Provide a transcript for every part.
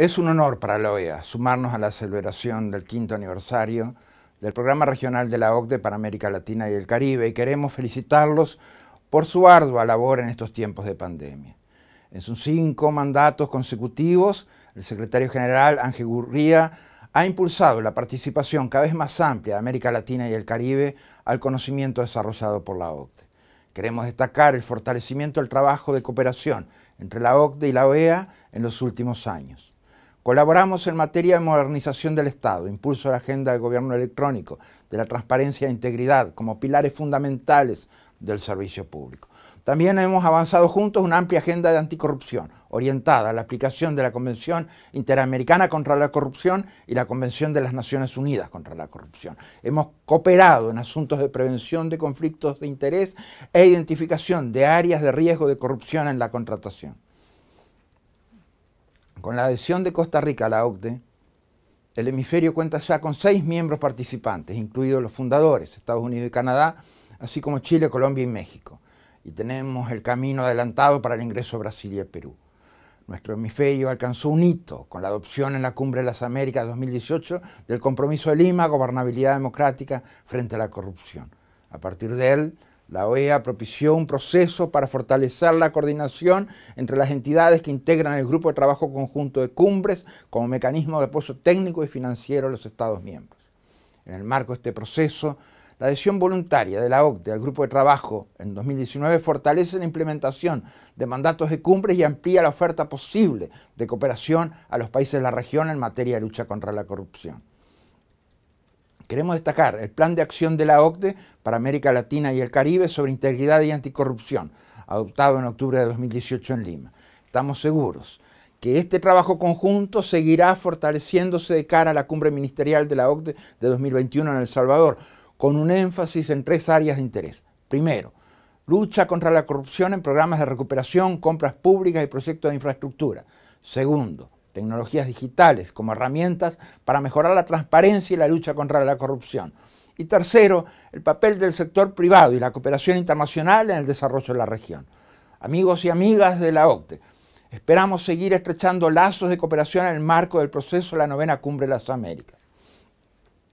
Es un honor para la OEA sumarnos a la celebración del quinto aniversario del Programa Regional de la OCDE para América Latina y el Caribe y queremos felicitarlos por su ardua labor en estos tiempos de pandemia. En sus cinco mandatos consecutivos, el secretario general Ángel Gurría ha impulsado la participación cada vez más amplia de América Latina y el Caribe al conocimiento desarrollado por la OCDE. Queremos destacar el fortalecimiento del trabajo de cooperación entre la OCDE y la OEA en los últimos años. Colaboramos en materia de modernización del Estado, impulso de la agenda del gobierno electrónico, de la transparencia e integridad como pilares fundamentales del servicio público. También hemos avanzado juntos una amplia agenda de anticorrupción, orientada a la aplicación de la Convención Interamericana contra la Corrupción y la Convención de las Naciones Unidas contra la Corrupción. Hemos cooperado en asuntos de prevención de conflictos de interés e identificación de áreas de riesgo de corrupción en la contratación. Con la adhesión de Costa Rica a la OCDE, el hemisferio cuenta ya con seis miembros participantes, incluidos los fundadores, Estados Unidos y Canadá, así como Chile, Colombia y México. Y tenemos el camino adelantado para el ingreso a Brasil y el Perú. Nuestro hemisferio alcanzó un hito con la adopción en la Cumbre de las Américas 2018 del compromiso de Lima, gobernabilidad democrática frente a la corrupción. A partir de él, la OEA propició un proceso para fortalecer la coordinación entre las entidades que integran el Grupo de Trabajo Conjunto de Cumbres como mecanismo de apoyo técnico y financiero a los Estados miembros. En el marco de este proceso, la adhesión voluntaria de la OCDE al Grupo de Trabajo en 2019 fortalece la implementación de mandatos de cumbres y amplía la oferta posible de cooperación a los países de la región en materia de lucha contra la corrupción. Queremos destacar el Plan de Acción de la OCDE para América Latina y el Caribe sobre integridad y anticorrupción, adoptado en octubre de 2018 en Lima. Estamos seguros que este trabajo conjunto seguirá fortaleciéndose de cara a la cumbre ministerial de la OCDE de 2021 en El Salvador, con un énfasis en tres áreas de interés. Primero, lucha contra la corrupción en programas de recuperación, compras públicas y proyectos de infraestructura. Segundo, tecnologías digitales como herramientas para mejorar la transparencia y la lucha contra la corrupción. Y tercero, el papel del sector privado y la cooperación internacional en el desarrollo de la región. Amigos y amigas de la OCDE, esperamos seguir estrechando lazos de cooperación en el marco del proceso de la novena cumbre de las Américas.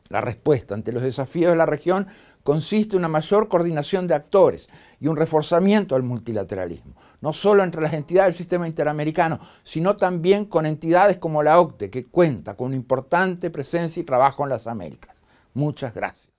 La respuesta ante los desafíos de la región consiste en una mayor coordinación de actores y un reforzamiento del multilateralismo, no solo entre las entidades del sistema interamericano, sino también con entidades como la OCDE, que cuenta con una importante presencia y trabajo en las Américas. Muchas gracias.